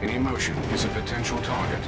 Any motion is a potential target.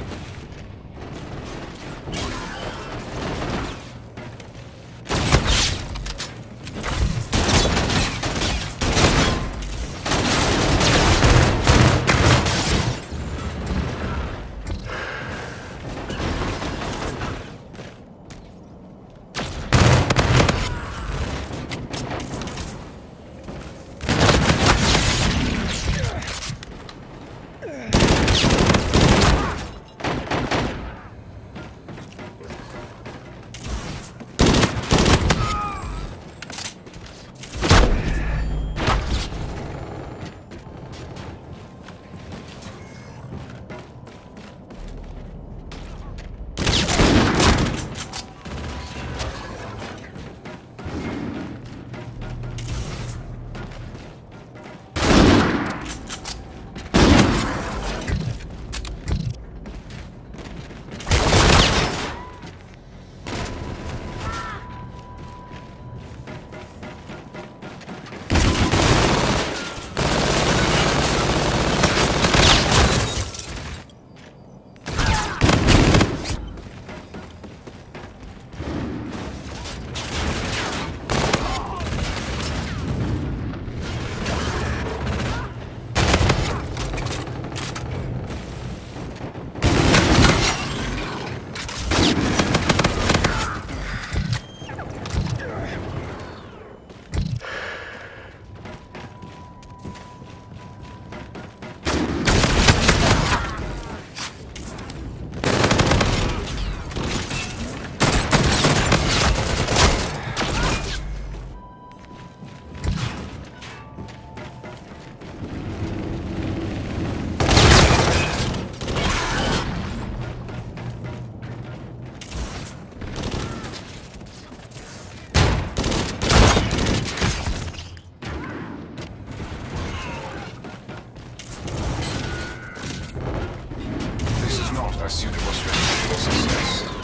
suitable strategy for success.